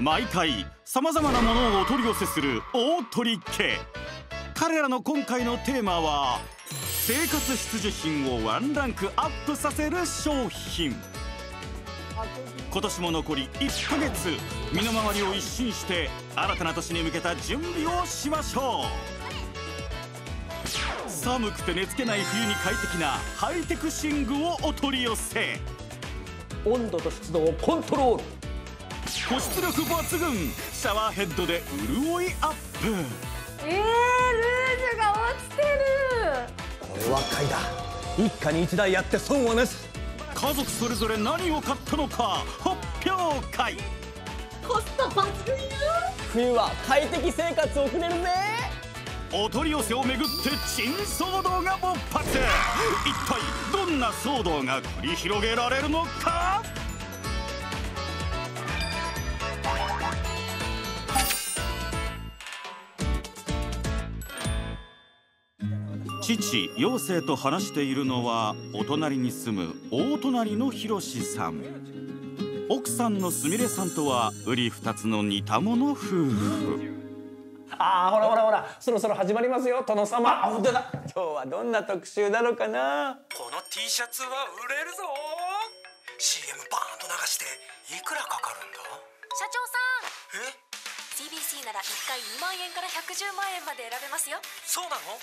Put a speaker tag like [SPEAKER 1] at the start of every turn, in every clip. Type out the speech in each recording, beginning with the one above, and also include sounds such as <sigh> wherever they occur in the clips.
[SPEAKER 1] 毎回さまざまなものをお取り寄せする大取家。彼らの今回のテーマは生活必需品をワンランクアップさせる商品。今年も残り1ヶ月身の回りを一新して新たな年に向けた準備をしましょう。寒くて寝つけない冬に快適なハイテク寝具をお取り寄せ。
[SPEAKER 2] 温度と湿度をコントロール。
[SPEAKER 1] 保湿力抜群。シャワーヘッドで潤いアップ。
[SPEAKER 3] えー、ルージュが落ちてる。
[SPEAKER 2] これは買いだ。一家に一台やって損はなし
[SPEAKER 1] 家族それぞれ何を買ったのか発表会。
[SPEAKER 3] コスト抜群よ。
[SPEAKER 2] 冬は快適生活を送れるぜ。
[SPEAKER 1] お取り寄せをめぐって珍騒動が勃発。一体どんな騒動が繰り広げられるのか父陽生と話しているのはお隣に住む大隣のひろしさん。奥さんのすみれさんとはうり二つの似た者夫婦。
[SPEAKER 2] ああほらほらほらそろそろ始まりますよ殿様。あ本当だ。今日はどんな特集なのかな？
[SPEAKER 4] この T シャツは売れるぞ。CM バーンと流していくらかかるんだ？
[SPEAKER 5] 社長さん。
[SPEAKER 4] え
[SPEAKER 5] ？CBC なら1回2万円から110万円まで選べますよ。
[SPEAKER 4] そうなの？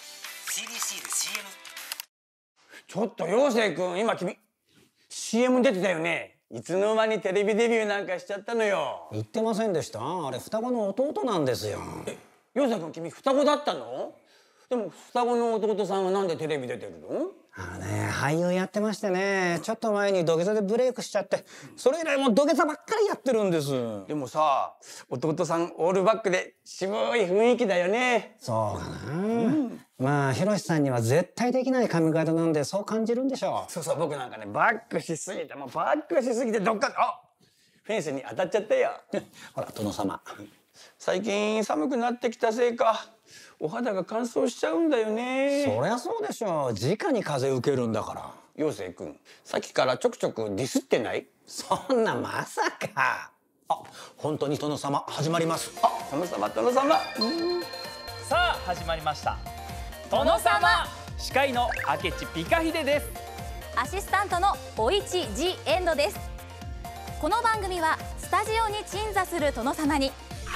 [SPEAKER 4] CBC で CM
[SPEAKER 2] ちょっと陽生君今君 CM 出てたよね。いつの間にテレビデビューなんかしちゃったのよ。
[SPEAKER 6] 言ってませんでした？あれ双子の弟なんですよ。
[SPEAKER 2] 陽生君君双子だったの？でも双子の弟さんはなんでテレビ出てるの？
[SPEAKER 6] あのね俳優やってましてねちょっと前に土下座でブレイクしちゃってそれ以来もう土下座ばっかりやってるんです。
[SPEAKER 2] でもさ弟さんオールバックで渋い雰囲気だよね。
[SPEAKER 6] そうかな、まあひろしさんには絶対できない髪型なんでそう感じるんでしょ
[SPEAKER 2] そうそう僕なんかねバックしすぎてもうバックしすぎてどっかあフェンスに当たっちゃったよ。
[SPEAKER 6] う <laughs> ほら殿様
[SPEAKER 2] 最近寒くなってきたせいかお肌が乾燥しちゃうんだよね。
[SPEAKER 6] そりゃそうでしょう。直に風受けるんだから。
[SPEAKER 2] 陽生君さっきからちょくちょくディスってない？
[SPEAKER 6] そんなまさか。あ本当に殿様始まります。
[SPEAKER 2] あ殿様殿様。
[SPEAKER 7] さあ始まりました。殿様。司会の明智ピカヒデです。
[SPEAKER 5] アシスタントのおいちジエンドです。この番組はスタジオに鎮座する殿様に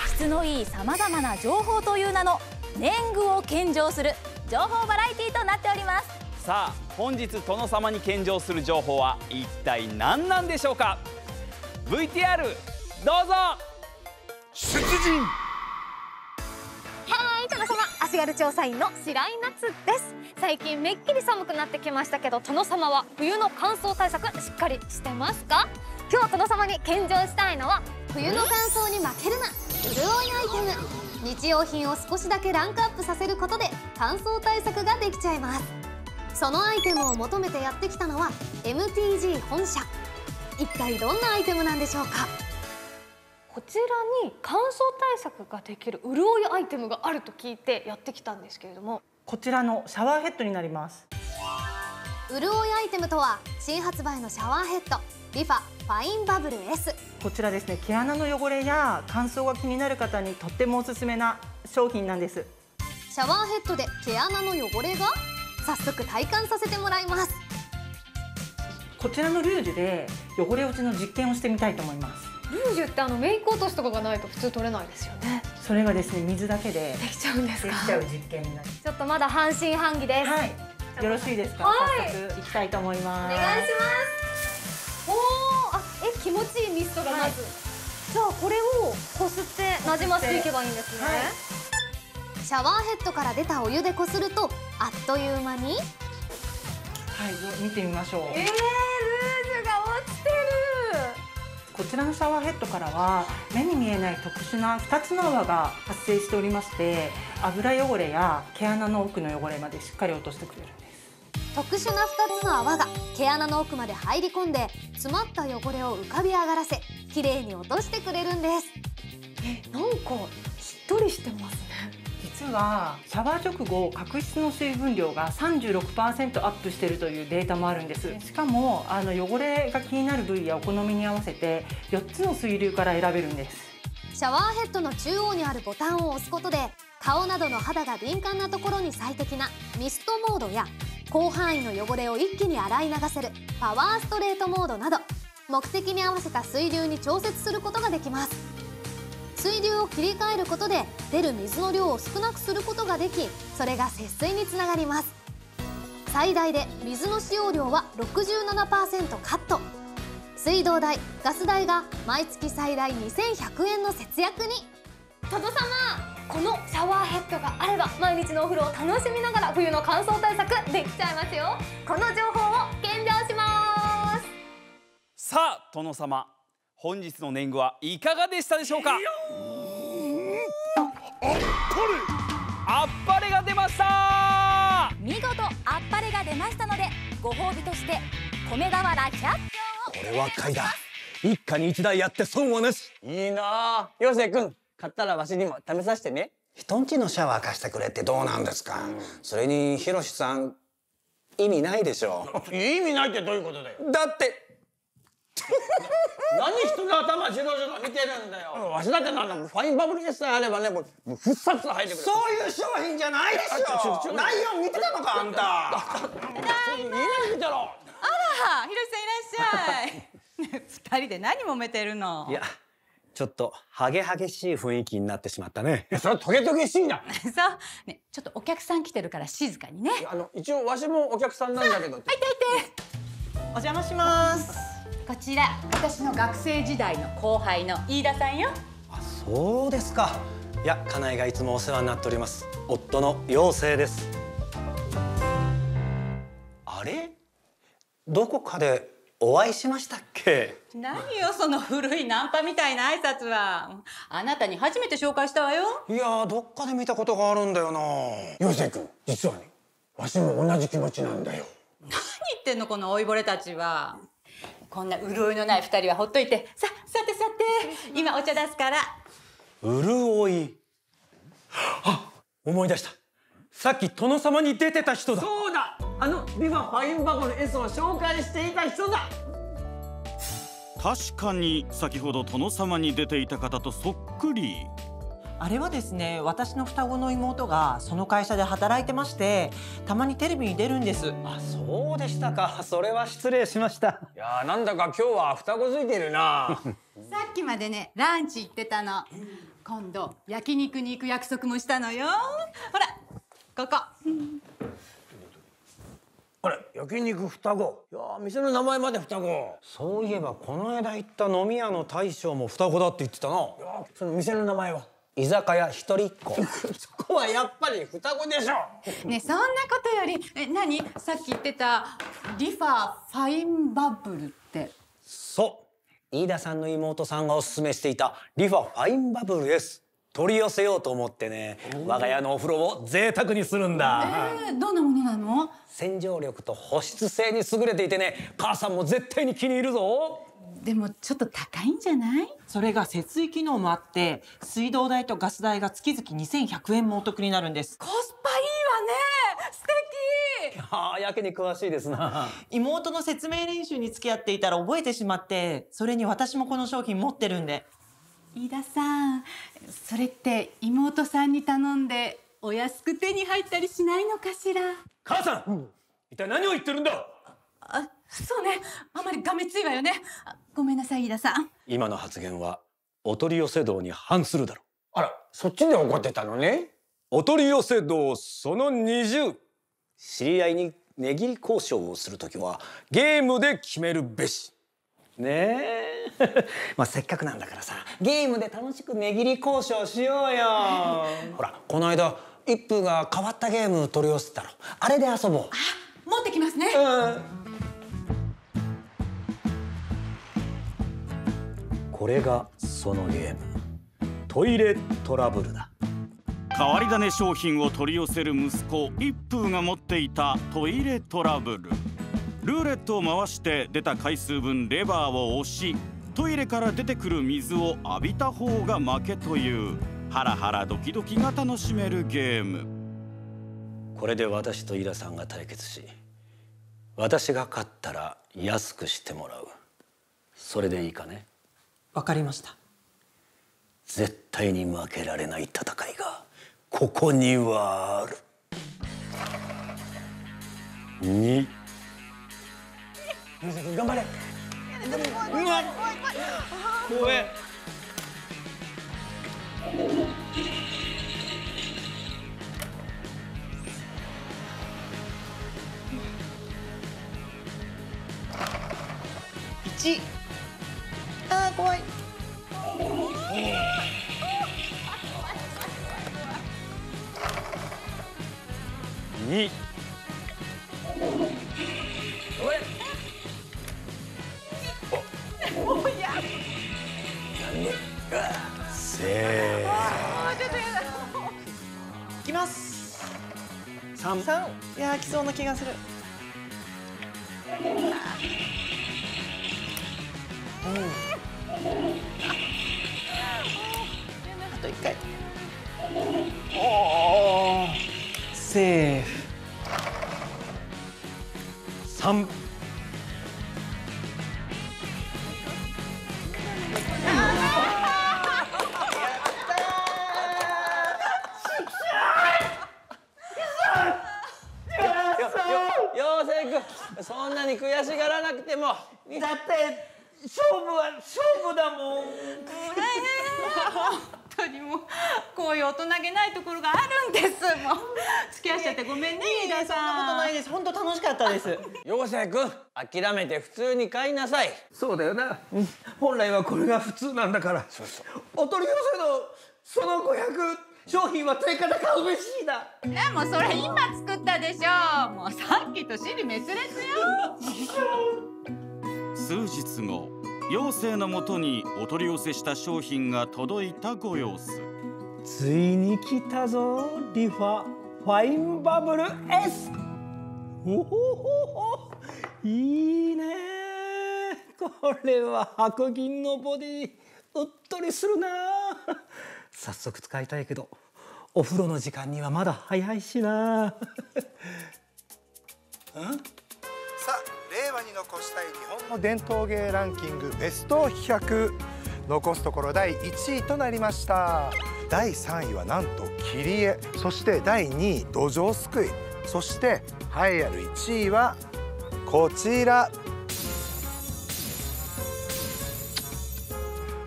[SPEAKER 5] 質のいいさまざまな情報という名の年貢を献上する情報バラエティとなっております。
[SPEAKER 7] さあ本日殿様に献上する情報は一体何なんでしょうか？VTR どうぞ！
[SPEAKER 4] 出陣！
[SPEAKER 3] はい殿様足軽調査員の白井夏です。最近めっきり寒くなってきましたけど殿様は冬の乾燥対策しっかりしてますか？今日殿様に献上したいのは冬の乾燥に負けるな潤いアイテム日用品を少しだけランクアップさせることで乾燥対策ができちゃいます。そのアイテムを求めてやってきたのは MTG 本社。一体どんなアイテムなんでしょうか？こちらに乾燥対策ができる潤いアイテムがあると聞いてやってきたんですけれども。
[SPEAKER 8] こちらのシャワーヘッドになります。
[SPEAKER 3] 潤いアイテムとは新発売のシャワーヘッドリファファインバブル S
[SPEAKER 8] こちらですね毛穴の汚れや乾燥が気になる方にとってもおすすめな商品なんです。
[SPEAKER 3] シャワーヘッドで毛穴の汚れが？早速体感させてもらいます。
[SPEAKER 8] こちらのルージュで汚れ落ちの実験をしてみたいと思います。
[SPEAKER 3] ルージュってあのメイク落としとかがないと普通取れないですよね。
[SPEAKER 8] それがですね水だけで
[SPEAKER 3] できちゃうんですか？
[SPEAKER 8] できちゃう実験になり
[SPEAKER 3] ちょっとまだ半信半疑です、
[SPEAKER 8] はい。よろしいですか、
[SPEAKER 3] はい。
[SPEAKER 8] 早速行きたいと思います。
[SPEAKER 3] お願いします気持ちいいミストがまず、じゃあこれをこすってなじませていけばいいんですね、
[SPEAKER 8] はい。
[SPEAKER 3] シャワーヘッドから出たお湯でこするとあっという間に？
[SPEAKER 8] はい見てみましょう。
[SPEAKER 3] えー、ルージュが落ちてる。
[SPEAKER 8] こちらのシャワーヘッドからは目に見えない特殊な2つの泡が発生しておりまして油汚れや毛穴の奥の汚れまでしっかり落としてくれる。んです
[SPEAKER 3] 特殊な2つの泡が毛穴の奥まで入り込んで詰まった汚れを浮かび上がらせきれいに落としてくれるんです。えなんかしっとりしてますね。
[SPEAKER 8] 実はシャワー直後角質の水分量が36%アップしているというデータもあるんです。しかもあの汚れが気になる部位やお好みに合わせて4つの水流から選べるんです。
[SPEAKER 3] シャワーヘッドの中央にあるボタンを押すことで顔などの肌が敏感なところに最適なミストモードや広範囲の汚れを一気に洗い流せるパワーストレートモードなど目的に合わせた水流に調節することができます。水流を切り替えることで出る水の量を少なくすることができそれが節水につながります。最大で水の使用量は67%カット。水道代ガス代が毎月最大2100円の節約に。トド様！このシャワーヘッドがあれば毎日のお風呂を楽しみながら冬の乾燥対策できちゃいますよ。この情報を献上します。
[SPEAKER 7] さあ殿様本日の年貢はいかがでしたでしょうか？あっぱれ。が出ました。
[SPEAKER 5] 見事あっぱれが出ましたのでご褒美として米俵100票を。
[SPEAKER 6] これは買いだ。一家に一台やって損はなし。
[SPEAKER 2] いいなあ。陽生君買ったらわしにも試させてね。
[SPEAKER 6] 人んちのシャワー貸してくれってどうなんですか、それにひろしさん意味ないでしょ。
[SPEAKER 2] 意味ないってどういうことだよ。
[SPEAKER 6] だって。<laughs>
[SPEAKER 2] 何人の頭ジロジロ見てるんだよ。わしだってなんだファインバブルエスさえあればねもうもうふっさつ入ってくる。
[SPEAKER 6] そういう商品じゃないでしょ。内容見てたのかあんた。
[SPEAKER 2] そういう言いないだろ。
[SPEAKER 9] あ、ひろしさんいらっしゃい。ね <laughs> 二人で何揉めてるの？
[SPEAKER 6] いやちょっとハゲハゲしい雰囲気になってしまったね。
[SPEAKER 2] それトゲトゲしいな。<laughs>
[SPEAKER 9] そう、ね、ちょっとお客さん来てるから静かにね。
[SPEAKER 2] あの一応わしもお客さんなんだけど <laughs>
[SPEAKER 9] お邪魔します。こちら、私の学生時代の後輩の飯田さんよ。
[SPEAKER 6] あそうですか。いや家内がいつもお世話になっております。夫の陽生です。あれ？どこかでお会いしましたっけ？
[SPEAKER 9] 何よ、その古いナンパみたいな挨拶は。あなたに初めて紹介したわよ。
[SPEAKER 6] いやどっかで見たことがあるんだよな
[SPEAKER 2] 陽生君実はねわしも同じ気持ちなんだよ
[SPEAKER 9] 何言ってんの、この老いぼれたちは。こんな潤いのない二人はほっといて。さ、座って座って。今お茶出すから。
[SPEAKER 6] 潤いあ思い出したさっき殿様に出てた人だ
[SPEAKER 2] そうだあのビバファインバブル S を紹介していた人だ
[SPEAKER 1] 確かに先ほど殿様に出ていた方とそっくり。
[SPEAKER 8] あれはですね私の双子の妹がその会社で働いてましてたまにテレビに出るんです。
[SPEAKER 6] あそうでしたか。それは失礼しました。
[SPEAKER 2] いやーなんだか今日は双子付いてるな。<laughs>
[SPEAKER 9] さっきまでねランチ行ってたの。今度焼肉に行く約束もしたのよ。ほらここ
[SPEAKER 2] あれ焼肉双子。いやー店の名前まで双子。いや
[SPEAKER 6] そういえばこの間行った飲み屋の大将も双子だって言ってたな。
[SPEAKER 2] ーその店の名前は。
[SPEAKER 6] 居酒屋一人っ子。<laughs>
[SPEAKER 2] そこはやっぱり双子でしょ。
[SPEAKER 9] ねそんなことよりえ何？さっき言ってたリファファインバブルって。
[SPEAKER 6] そう。飯田さんの妹さんがおすすめしていたリファファインバブル S 取り寄せようと思ってね我が家のお風呂を贅沢にするんだ。
[SPEAKER 9] えーどんなものなの？
[SPEAKER 6] 洗浄力と保湿性に優れていてね母さんも絶対に気に入るぞ。
[SPEAKER 9] でもちょっと高いんじゃない？
[SPEAKER 8] それが節水機能もあって水道代とガス代が月々2100円もお得になるんです。
[SPEAKER 9] コスパいいわね。素敵。
[SPEAKER 6] ああやけに詳しいですな。
[SPEAKER 8] 妹の説明練習に付き合っていたら覚えてしまってそれに私もこの商品持ってるんで
[SPEAKER 9] 飯田さんそれって妹さんに頼んでお安く手に入ったりしないのかしら？
[SPEAKER 6] 母さん、一体何を言ってるんだ？
[SPEAKER 9] あそうね。あまりがめついわよね。あごめんなさい飯田さん。
[SPEAKER 6] 今の発言はお取り寄せ道に反するだろ
[SPEAKER 2] あらそっちで怒ってたのね。
[SPEAKER 6] お取り寄せ道その20知り合いに値切り交渉をするときはゲームで決めるべしねえ。<laughs> まあせっかくなんだからさゲームで楽しく値切り交渉しようよ。<laughs> ほらこの間一風が変わったゲーム取り寄せたろ。あれで遊ぼう。
[SPEAKER 9] 持ってきますね。
[SPEAKER 6] これがそのゲーム。トイレトラブルだ。
[SPEAKER 1] 変わり種商品を取り寄せる息子一風が持っていたトイレトラブルルーレットを回して出た回数分レバーを押しトイレから出てくる水を浴びた方が負けというハラハラドキドキが楽しめるゲーム。
[SPEAKER 6] これで私とイラさんが対決し私が勝ったら安くしてもらう。それでいいかね？
[SPEAKER 8] わかりました。
[SPEAKER 6] 絶対に負けられない戦いがここにはある。2
[SPEAKER 2] 頑張れ。
[SPEAKER 7] ごめん
[SPEAKER 10] 一。あー怖い。
[SPEAKER 6] 2せー。
[SPEAKER 10] いきます
[SPEAKER 6] ー3
[SPEAKER 10] 三いやー来そうな気がするうん。あと一回
[SPEAKER 6] おーセーフ3
[SPEAKER 2] そんなに悔しがらなくても。
[SPEAKER 10] だって勝負は勝負だもん。
[SPEAKER 9] 本当にもうこういう大人げないところがあるんですもう付き合わしちゃってごめんね飯田
[SPEAKER 10] そんなことないです。本当楽しかったです。
[SPEAKER 2] 陽生君諦めて普通に買いなさい。
[SPEAKER 10] そうだよな、本来はこれが普通なんだから。お取り寄せのその500商品は定価で買うべしだ
[SPEAKER 9] でもそれ今作ったでしょ。もうさっきと尻滅裂よ。
[SPEAKER 1] 数日後妖精のもとにお取り寄せした商品が届いたご様子。
[SPEAKER 10] ついに来たぞリファファインバブル S おほほほいいね。これは白銀のボディうっとりするな早速使いたいけどお風呂の時間にはまだ早いしな。<laughs>
[SPEAKER 11] さあ令和に残したい日本の伝統芸ランキングベスト100残すところ第1位となりました。第3位はなんと切り絵。そして第2位土壌すくい。そして栄えある1位はこちら。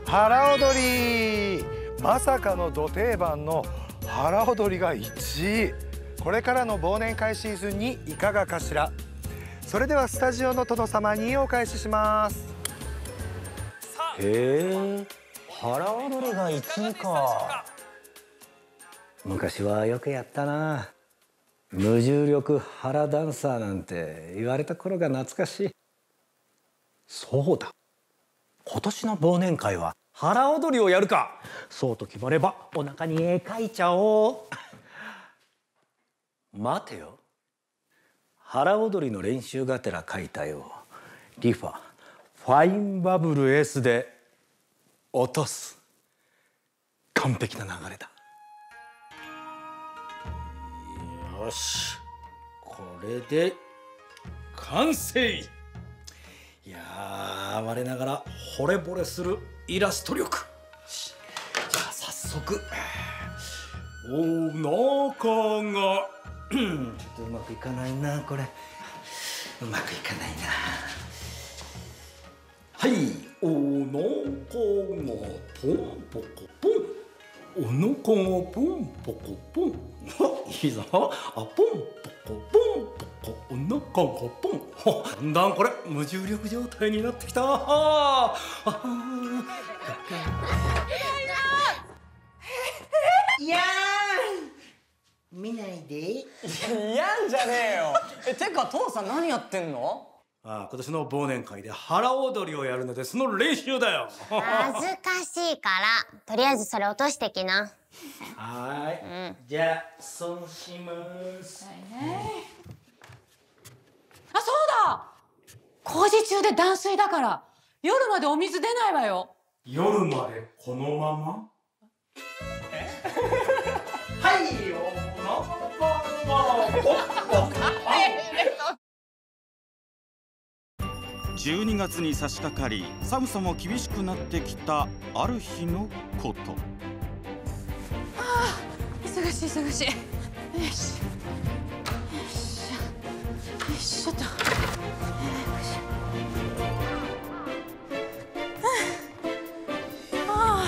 [SPEAKER 11] 腹踊り。まさかの土定番の腹踊りが1位。これからの忘年会シーズンにいかがかしら。それではスタジオの殿様にお返しします。
[SPEAKER 6] へえ腹踊りが1位か。昔はよくやったな。無重力腹ダンサーなんて言われた頃が懐かしい。そうだ。今年の忘年会は腹踊りをやるか。そうと決まればお腹に絵描いちゃおう。待てよ。腹踊りの練習がてら描いたよ。リファファインバブル S で落とす。完璧な流れだ。よし。これで完成。いやー我ながら惚れ惚れする。イラスト力。しじゃあ早速お腹が。ちょっとうまくいかないなこれ。うまくいかないな。はいお腹がポンポコポン。お腹がポンポコポン。お <laughs> いいぞ。あポンポコポン。ポコお腹がポンほだん。だんこれ無重力状態になってきた。あ
[SPEAKER 10] いやー見ないで。
[SPEAKER 2] いやんじゃねえよ。えてか父さん何やってんの？
[SPEAKER 6] あ今年の忘年会で腹踊りをやるのでその練習だよ。
[SPEAKER 12] 恥ずかしいからとりあえずそれ落としてきな。
[SPEAKER 6] はい、じゃあそうします
[SPEAKER 9] あそうだ。工事中で断水だから。夜までお水出ないわよ。
[SPEAKER 6] 夜までこのまま？<laughs>
[SPEAKER 10] はいお腹がポンポコ
[SPEAKER 1] 12月に差し掛かり寒さも厳しくなってきたある日のこと
[SPEAKER 9] あ忙しい忙しいよしよいしょよいしょとあ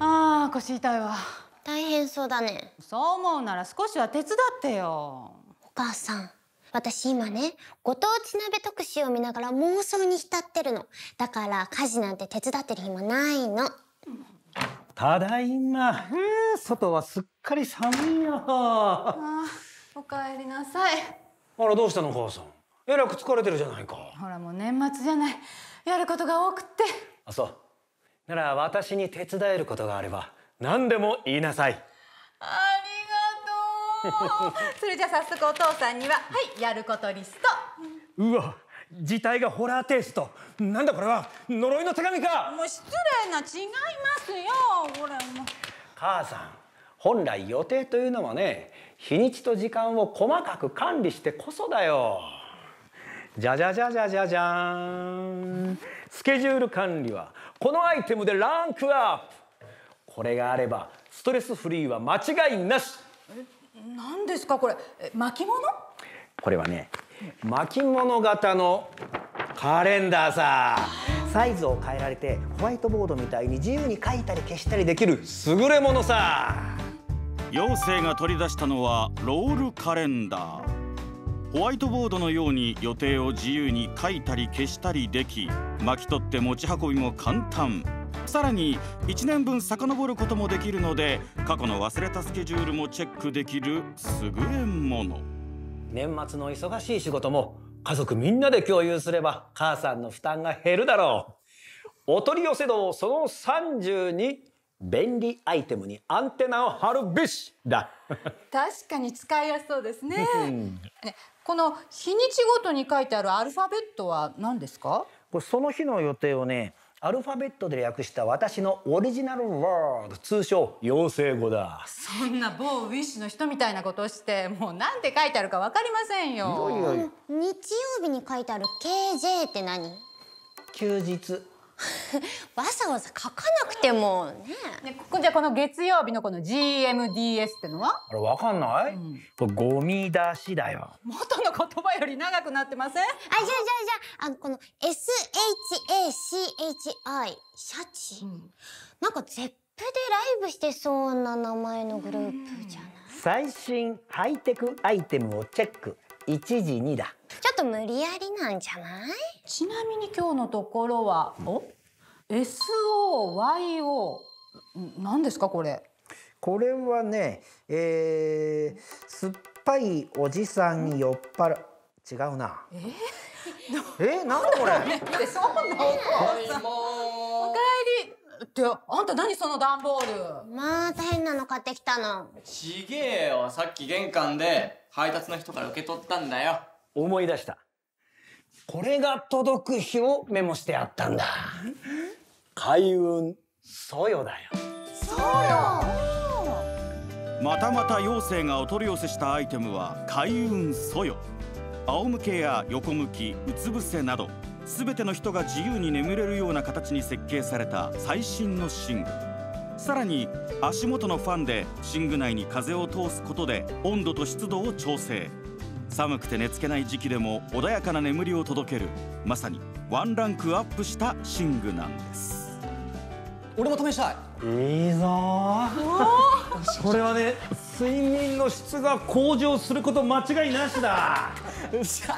[SPEAKER 9] あああ腰痛いわ。
[SPEAKER 12] 大変そうだね。
[SPEAKER 9] そう思うなら少しは手伝ってよ。
[SPEAKER 12] お母さん私今ねご当地鍋特集を見ながら妄想に浸ってるの。だから家事なんて手伝ってる暇ないの。
[SPEAKER 10] ただいま、えー外はすっかり寒いよ。
[SPEAKER 9] あおかえりなさい。
[SPEAKER 6] あらどうしたの母さん？えらく疲れてるじゃないか。
[SPEAKER 9] ほらもう年末じゃない。やることが多くって。
[SPEAKER 6] あそう。なら私に手伝えることがあれば何でも言いなさい。
[SPEAKER 9] ありがとう。<laughs> それじゃあ早速お父さんにははいやることリスト。
[SPEAKER 6] うわ字体がホラーテイスト。なんだこれは呪いの手紙か。
[SPEAKER 9] もう失礼な違いますよほらも。う
[SPEAKER 6] 母さん本来予定というのはね日にちと時間を細かく管理してこそだよ。じゃじゃじゃじゃじゃじゃーん。スケジュール管理はこのアイテムでランクアップ。これがあればストレスフリーは間違いなし。
[SPEAKER 9] 何ですかこれ？え巻物？
[SPEAKER 6] これはね巻物型のカレンダーさ。サイズを変えられてホワイトボードみたいに自由に書いたり消したりできる優れものさ
[SPEAKER 1] 妖精が取り出したのはロールカレンダー。ホワイトボードのように予定を自由に書いたり消したりでき巻き取って持ち運びも簡単。さらに1年分遡ることもできるので過去の忘れたスケジュールもチェックできる優れもの。
[SPEAKER 6] 年末の忙しい仕事も家族みんなで共有すれば母さんの負担が減るだろう。お取り寄せ道その32便利アイテムにアンテナを張るべしだ。
[SPEAKER 9] 確かに使いやすそうですね。この日にちごとに書いてあるアルファベットは何ですか？
[SPEAKER 6] これその日の予定をねアルファベットで略した私のオリジナルワード通称妖精語だ。
[SPEAKER 9] そんな某ウィッシュの人みたいなことをしてもう何て書いてあるかわかりませんよ。
[SPEAKER 12] 日曜日に書いてある KJ って何？
[SPEAKER 6] 休日 <laughs>
[SPEAKER 12] わざわざ書かなくてもね。
[SPEAKER 9] ねここじゃあこの月曜日のこの GMDS ってのは？
[SPEAKER 6] あれわかんない、これゴミ出しだよ。
[SPEAKER 9] 元の言葉より長くなってません？
[SPEAKER 12] あじゃあじゃあじゃああのこの SHACHI シャチ、なんかゼップでライブしてそうな名前のグループじゃない？
[SPEAKER 6] 最新ハイテクアイテムをチェック1時2だ。
[SPEAKER 12] ちょっと無理やりなんじゃない？
[SPEAKER 9] ちなみに今日のところはお？SOYO ん何ですかこれ？
[SPEAKER 10] これはね、えー、酸っぱいおじさん酔っ払違うな。え？なんだこれ？<laughs>
[SPEAKER 9] ってそんなお父さんってあんた何その段ボール？
[SPEAKER 12] また変なの買ってきたの。
[SPEAKER 13] ちげえよ。さっき玄関で配達の人から受け取ったんだよ。
[SPEAKER 6] 思い出した。これが届く日をメモしてあったんだ。開運。そよだよ。
[SPEAKER 9] そうよ。
[SPEAKER 1] またまた妖精がお取り寄せしたアイテムは開運そよ。仰向けや横向きうつ伏せなど全ての人が自由に眠れるような形に設計された最新の寝具。さらに足元のファンで寝具内に風を通すことで温度と湿度を調整。寒くて寝つけない時期でも穏やかな眠りを届けるまさにワンランクアップした寝具なんです。
[SPEAKER 13] 俺も試したい。
[SPEAKER 10] いいぞ。ー。これはね睡眠の質が向上すること間違いなしだ。
[SPEAKER 13] よっしゃ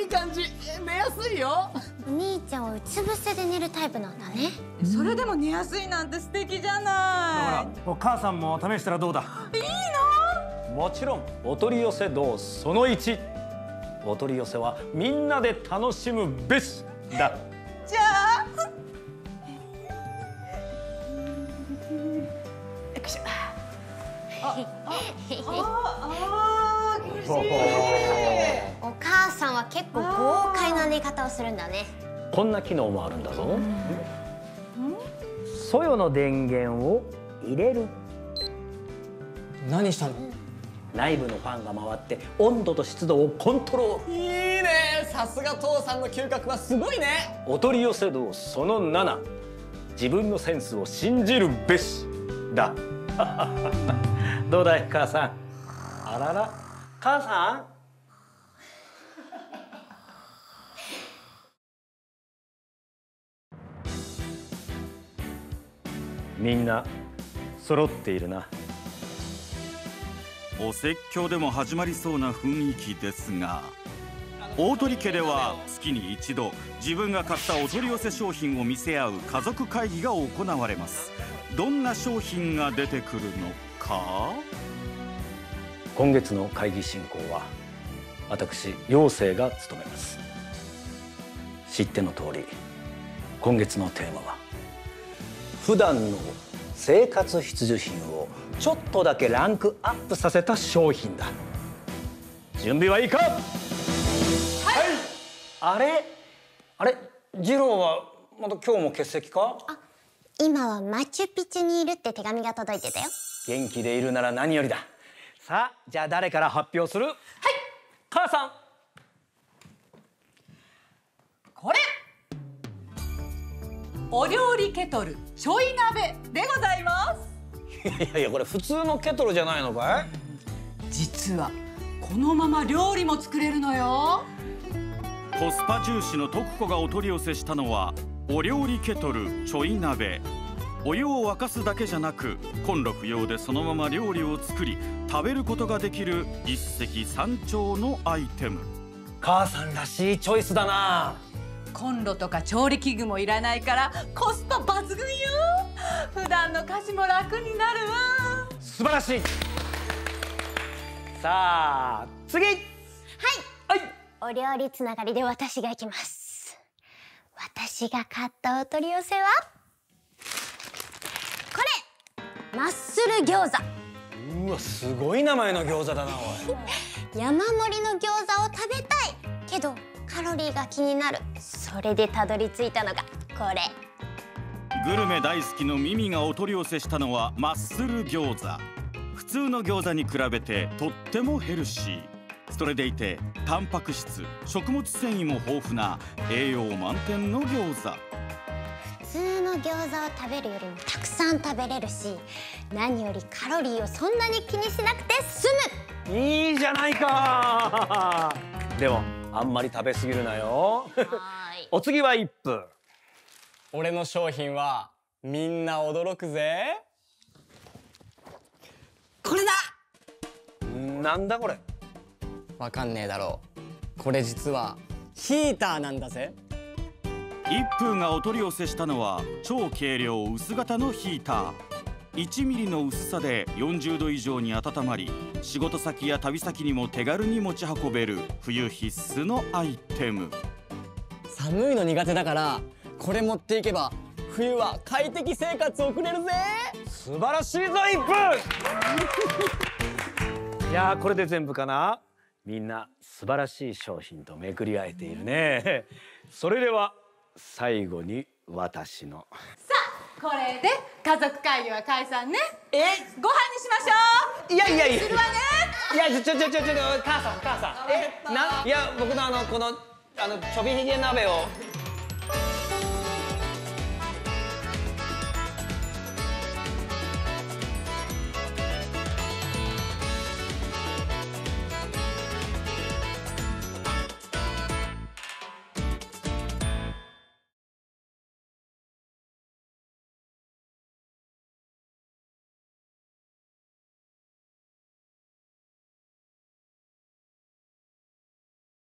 [SPEAKER 13] いい感じ。寝やすいよ。
[SPEAKER 12] お兄ちゃんはうつ伏せで寝るタイプなんだね。
[SPEAKER 9] それでも寝やすいなんて素敵じゃな
[SPEAKER 10] お母さんも試したらどうだ？
[SPEAKER 9] いいいの？
[SPEAKER 6] もちろん。お取り寄せ道その1お取り寄せはみんなで楽しむべしだ。
[SPEAKER 9] じゃあよいしょ。あああー苦しい。
[SPEAKER 12] お母さんは結構豪快な寝方をするんだね。
[SPEAKER 6] こんな機能もあるんだぞ。
[SPEAKER 10] ソヨの電源を入れる。
[SPEAKER 13] 何したの？
[SPEAKER 6] 内部のファンが回って温度と湿度をコントロール。
[SPEAKER 13] いいね。さすが父さんの嗅覚はすごいね。
[SPEAKER 6] お取り寄せ道その7自分のセンスを信じるべし。だ。<laughs> どうだい？母さん。あらら。母さん？みんな揃っているな。
[SPEAKER 1] お説教でも始まりそうな雰囲気ですが大鳥家では月に一度自分が買ったお取り寄せ商品を見せ合う家族会議が行われます。どんな商品が出てくるのか？
[SPEAKER 6] 今月の会議進行は私陽生が務めます。知っての通り今月のテーマは普段の生活必需品をちょっとだけランクアップさせた商品だ。準備はいいか？はい。あれ？あれ？次郎はまた今日も欠席か？
[SPEAKER 12] 今はマチュピチュにいるって手紙が届いてたよ。
[SPEAKER 6] 元気でいるなら何よりだ。さあじゃあ誰から発表する？はい。母さん
[SPEAKER 9] お料理ケトルちょい鍋でございます。
[SPEAKER 6] いやいやこれ普通のケトルじゃないのかい？
[SPEAKER 9] 実はこのまま料理も作れるのよ。
[SPEAKER 1] コスパ重視の徳子がお取り寄せしたのはお料理ケトルちょい鍋。お湯を沸かすだけじゃなくコンロ不要でそのまま料理を作り食べることができる一石三鳥のアイテム。
[SPEAKER 6] 母さんらしいチョイスだな
[SPEAKER 9] コンロとか調理器具もいらないからコスパ抜群よ。普段の家事も楽になる。わ
[SPEAKER 6] 素晴らしい。さあ次。
[SPEAKER 12] お料理つながりで私が行きます。私が買ったお取り寄せはこれ。マッスル餃子。
[SPEAKER 6] うわすごい名前の餃子だなおい。<laughs>
[SPEAKER 12] 山盛りの餃子を食べたい。けどカロリーが気になるそれでたどり着いたのがこれ。
[SPEAKER 1] グルメ大好きのミミがお取り寄せしたのはマッスル餃子。普通の餃子に比べてとってもヘルシー。それでいてタンパク質食物繊維も豊富な栄養満点の餃子。
[SPEAKER 12] 普通の餃子を食べるよりもたくさん食べれるし何よりカロリーをそんなに気にしなくて済む。
[SPEAKER 6] いいじゃないか。<laughs> でもあんまり食べ過ぎるなよ <laughs> お次は一分
[SPEAKER 13] 俺の商品はみんな驚くぜ。これだ。
[SPEAKER 6] なんだこれ。
[SPEAKER 13] わかんねえだろ。うこれ実はヒーターなんだぜ。
[SPEAKER 1] 一風がお取り寄せしたのは超軽量薄型のヒーター。1ミリの薄さで40度以上に温まり仕事先や旅先にも手軽に持ち運べる冬必須のアイテム
[SPEAKER 13] 寒いの苦手だからこれ持っていけば冬は快適生活を送れるぜ。
[SPEAKER 6] 素晴らしいぞ一分。<laughs> いやーこれで全部かな？みんな素晴らしい商品と巡り合えているね。それでは最後に私の。
[SPEAKER 9] これで家族会議は解散ね。え？ご飯にしましょう。
[SPEAKER 6] いやいやいや。
[SPEAKER 9] するわね。
[SPEAKER 6] いやちょちょちょちょちょ母さん母さん。えないや僕のあのこのあのちょびひげ鍋を。